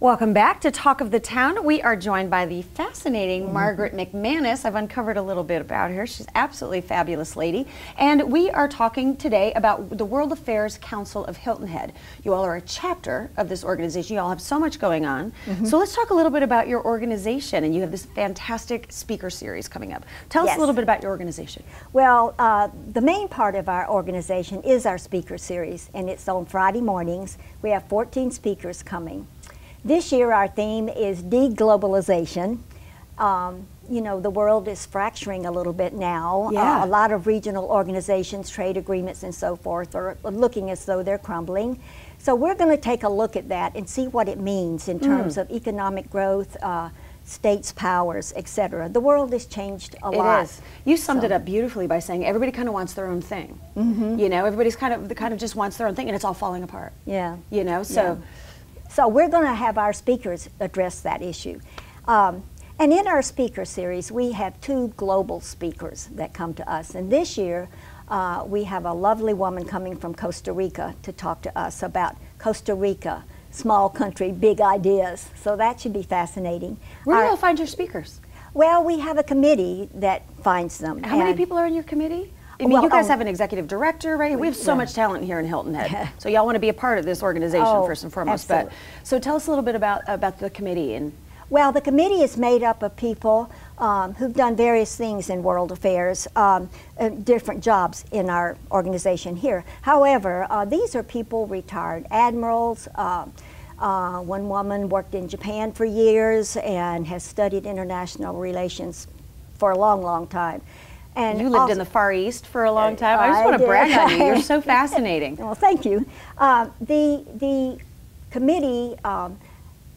Welcome back to Talk of the Town. We are joined by the fascinating mm-hmm. Margaret McManus. I've uncovered a little bit about her. She's absolutely fabulous lady. And we are talking today about the World Affairs Council of Hilton Head. You all are a chapter of this organization. You all have so much going on. Mm-hmm. So let's talk a little bit about your organization. And you have this fantastic speaker series coming up. Tell yes. us a little bit about your organization. Well, uh, the main part of our organization is our speaker series, and it's on Friday mornings. We have 14 speakers coming. This year, our theme is deglobalization. Um, you know, the world is fracturing a little bit now. Uh, yeah. Uh, a lot of regional organizations, trade agreements, and so forth are looking as though they're crumbling. So we're going to take a look at that and see what it means in terms mm. of economic growth, uh, states' powers, etc. The world has changed a it lot. It is. You summed so. it up beautifully by saying everybody kind of wants their own thing. Mm-hmm. You know, everybody's kind of kind of just wants their own thing, and it's all falling apart. Yeah. You know, so. Yeah. So we're going to have our speakers address that issue. Um, and in our speaker series, we have two global speakers that come to us. And this year, uh, we have a lovely woman coming from Costa Rica to talk to us about Costa Rica, small country, big ideas. So that should be fascinating. Where do you all find your speakers? Well, we have a committee that finds them. How many people are in your committee? I mean, well, you guys have an executive director, right? We have so yeah. much talent here in Hilton Head. So y'all want to be a part of this organization oh, first and foremost. Absolutely. But so tell us a little bit about about the committee and. Well, the committee is made up of people um, who've done various things in world affairs, um, uh, different jobs in our organization here. However, uh, these are people retired admirals. Uh, uh, one woman worked in Japan for years and has studied international relations for a long, long time. And you lived also, in the Far East for a long time. I just I want to did. brag on you. You're so fascinating. well, thank you. Uh, the the committee um,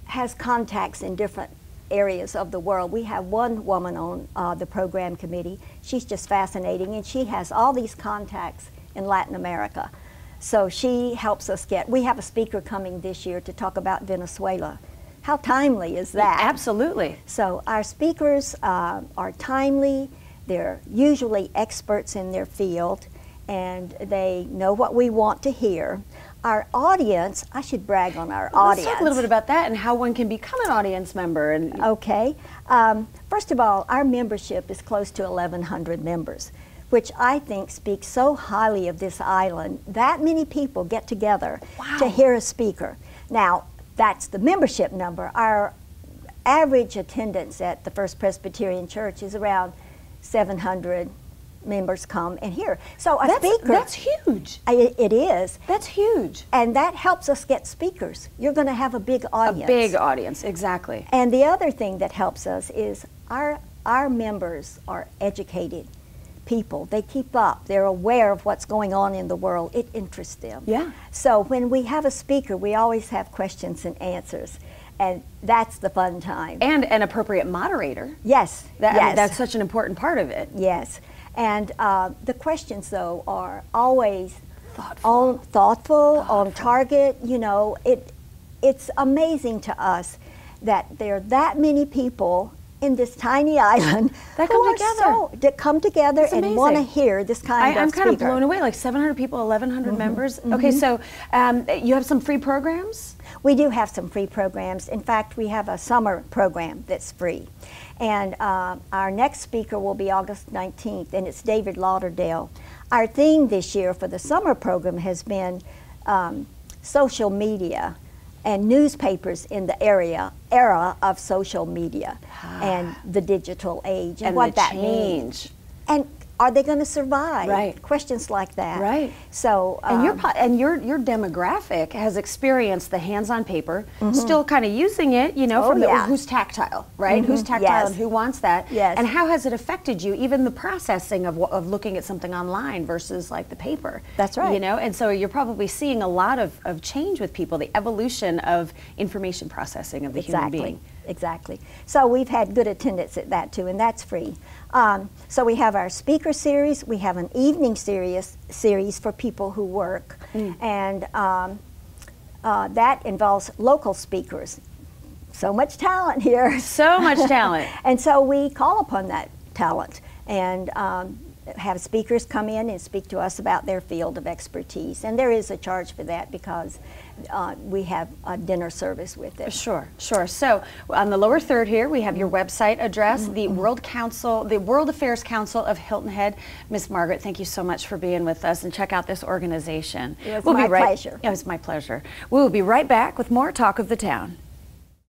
has contacts in different areas of the world. We have one woman on uh, the program committee. She's just fascinating, and she has all these contacts in Latin America. So she helps us get. We have a speaker coming this year to talk about Venezuela. How timely is that? Absolutely. So our speakers uh, are timely they're usually experts in their field and they know what we want to hear. Our audience, I should brag on our well, audience. Let's talk a little bit about that and how one can become an audience member. And okay, um, first of all, our membership is close to 1,100 members, which I think speaks so highly of this island. That many people get together wow. to hear a speaker. Now, that's the membership number. Our average attendance at the First Presbyterian Church is around 700 members come and hear. So a that's, speaker. That's huge. It, it is. That's huge. And that helps us get speakers. You're going to have a big audience. A big audience, exactly. And the other thing that helps us is our our members are educated people. They keep up. They're aware of what's going on in the world. It interests them. Yeah. So when we have a speaker, we always have questions and answers and that's the fun time. And an appropriate moderator. Yes, that, yes. I mean, that's such an important part of it. Yes, and uh, the questions though are always thoughtful, on, thoughtful, thoughtful, on target. You know, it it's amazing to us that there are that many people in this tiny island that come together, so, that come together and want to hear this kind I, of. I'm kind speaker. of blown away. Like 700 people, 1,100 mm-hmm. members. Mm-hmm. Okay, so um, you have some free programs. We do have some free programs. In fact, we have a summer program that's free. And uh, our next speaker will be August 19th, and it's David Lauderdale. Our theme this year for the summer program has been um, social media and newspapers in the area era of social media ah. and the digital age and, and what that change. means. And are they going to survive? Right. Questions like that. Right. So um, and your and your your demographic has experienced the hands-on paper, mm-hmm. still kind of using it, you know, oh, from the, yeah. who's tactile, right? Mm-hmm. Who's tactile yes. and who wants that? Yes. And how has it affected you, even the processing of of looking at something online versus like the paper? That's right. You know, and so you're probably seeing a lot of, of change with people, the evolution of information processing of the exactly. human being. Exactly. So we've had good attendance at that too, and that's free. Um, so we have our speaker series. We have an evening series series for people who work, mm. and um, uh, that involves local speakers. So much talent here. So much talent. and so we call upon that talent, and um, have speakers come in and speak to us about their field of expertise. And there is a charge for that because uh, we have a dinner service with it. Sure, sure. So on the lower third here, we have your website address, the World Council, the World Affairs Council of Hilton Head. Miss Margaret, thank you so much for being with us and check out this organization. It was we'll my right, pleasure. It was my pleasure. We will be right back with more Talk of the Town.